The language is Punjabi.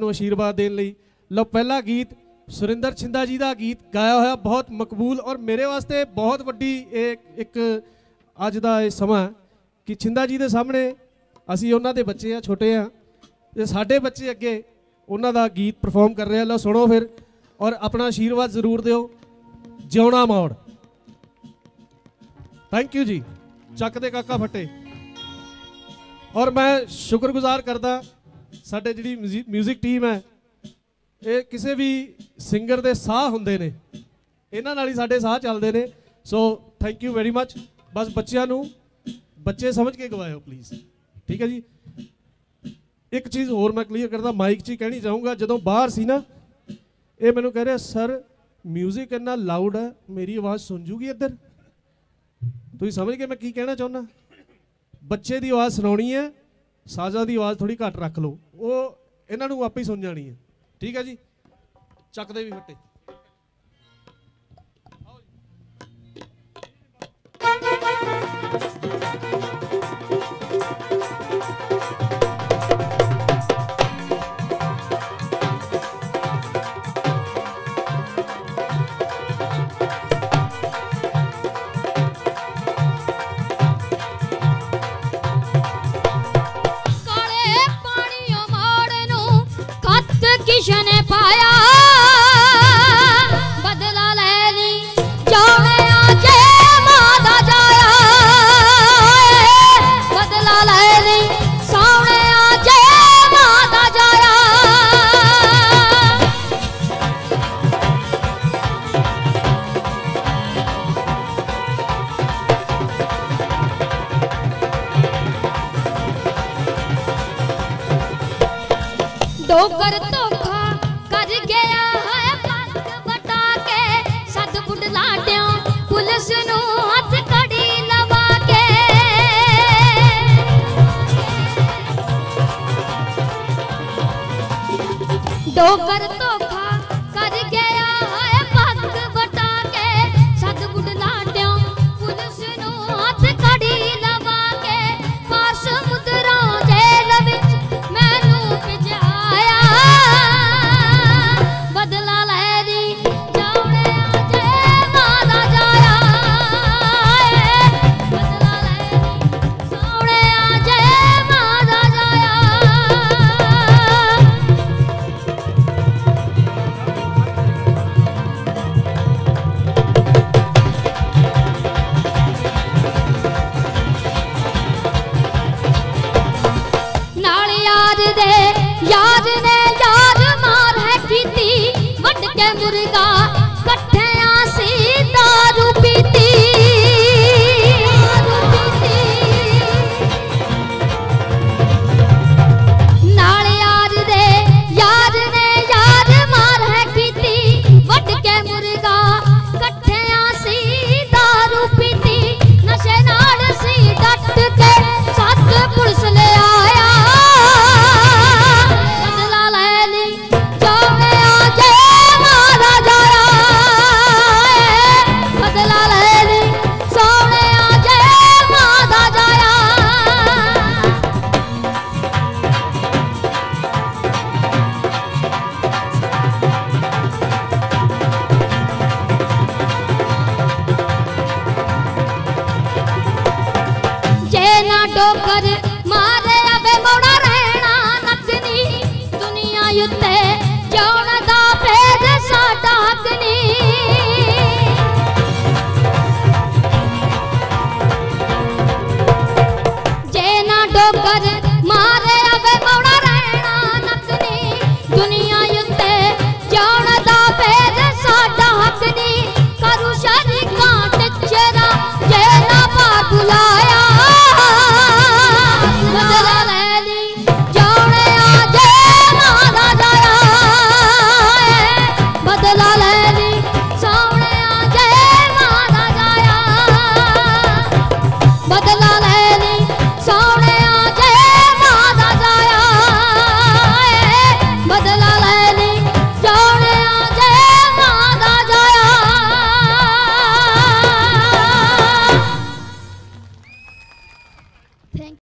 ਨੂੰ ਆਸ਼ੀਰਵਾਦ ਦੇਣ ਲਈ। ਲਓ, ਪਹਿਲਾ ਗੀਤ ਸੁਰਿੰਦਰ ਛਿੰਦਾ ਜੀ ਦਾ ਗੀਤ ਗਾਇਆ ਹੋਇਆ ਬਹੁਤ ਮਕਬੂਲ ਔਰ ਮੇਰੇ ਵਾਸਤੇ ਬਹੁਤ ਵੱਡੀ ਇਹ ਇੱਕ ਅੱਜ ਦਾ ਇਹ ਸਮਾਂ ਕਿ ਛਿੰਦਾ ਜੀ ਦੇ ਸਾਹਮਣੇ ਅਸੀਂ ਉਹਨਾਂ ਦੇ ਬੱਚੇ ਆ ਛੋਟੇ ਆ ਤੇ ਸਾਡੇ ਬੱਚੇ ਅੱਗੇ ਉਹਨਾਂ ਦਾ ਗੀਤ ਪਰਫਾਰਮ ਕਰ ਰਹੇ ਆ ਲਓ, ਸੁਣੋ ਫਿਰ ਔਰ ਆਪਣਾ ਆਸ਼ੀਰਵਾਦ ਜ਼ਰੂਰ ਦਿਓ। ਜਿਉਣਾ ਮੋੜ। ਥੈਂਕ ਯੂ ਜੀ। ਚੱਕ ਦੇ ਕਾਕਾ ਫੱਟੇ। ਔਰ ਮੈਂ ਸ਼ੁਕਰਗੁਜ਼ਾਰ ਕਰਦਾ ਸਾਡੇ ਜਿਹੜੀ 뮤직 ਟੀਮ ਹੈ ਇਹ ਕਿਸੇ ਵੀ ਸਿੰਗਰ ਦੇ ਸਾਹ ਹੁੰਦੇ ਨੇ ਇਹਨਾਂ ਨਾਲ ਹੀ ਸਾਡੇ ਸਾਹ ਚੱਲਦੇ ਨੇ so thank you very much ਬਸ ਬੱਚਿਆਂ ਨੂੰ ਬੱਚੇ ਸਮਝ ਕੇ ਗਵਾਇਓ ਪਲੀਜ਼ ਠੀਕ ਹੈ ਜੀ ਇੱਕ ਚੀਜ਼ ਹੋਰ ਮੈਂ ਕਲੀਅਰ ਕਰਦਾ ਮਾਈਕ 'ਚ ਹੀ ਕਹਿਣੀ ਚਾਹੂੰਗਾ ਜਦੋਂ ਬਾਹਰ ਸੀ ਨਾ ਇਹ ਮੈਨੂੰ ਕਹਿ ਰਿਹਾ ਸਰ 뮤직 ਇੰਨਾ ਲਾਊਡ ਹੈ ਮੇਰੀ ਆਵਾਜ਼ ਸੁਣ ਜੂਗੀ ਇੱਧਰ ਤੁਸੀਂ ਸਮਝ ਗਏ ਮੈਂ ਕੀ ਕਹਿਣਾ ਚਾਹੁੰਦਾ ਬੱਚੇ ਦੀ ਆਵਾਜ਼ ਸੁਣਾਉਣੀ ਹੈ ਸਾਜ਼ਾ ਦੀ ਆਵਾਜ਼ ਥੋੜੀ ਘੱਟ ਰੱਖ ਲਓ। ਉਹ ਇਹਨਾਂ ਨੂੰ ਆਪੇ ਹੀ ਸੁਣ ਜਾਣੀ ਹੈ। ਠੀਕ ਹੈ ਜੀ? ਚੱਕਦੇ ਵੀ ਫੱਟੇ। ਡੋਗਰ ਧੋਖਾ ਕਰ ਗਿਆ ਹੈ ਪੱਗ ਵਟਾ ਕੇ ਸੱਤ ਫੁੱਟ ਲਾਟਿਆਂ ਪੁਲਿਸ ਨੂੰ ਹੱਥ ਕੜੀ ਲਵਾ ਕੇ ਡੋਗਰ ਯਾਰ ਨੇ ਡੋਗਰ ਨਾ ਮਾਰੇ ਆਵੇ, ਮੋੜਾ ਰਹਿਣਾ ਨੱਚਨੀ ਦੁਨੀਆ ਉੱਤੇ ਜਿਉਣ ਦਾ ਫੇਰ ਸਾਡਾ ਹੱਕ ਨਹੀਂ ਜੇ ਨਾ ਡੋਗਰ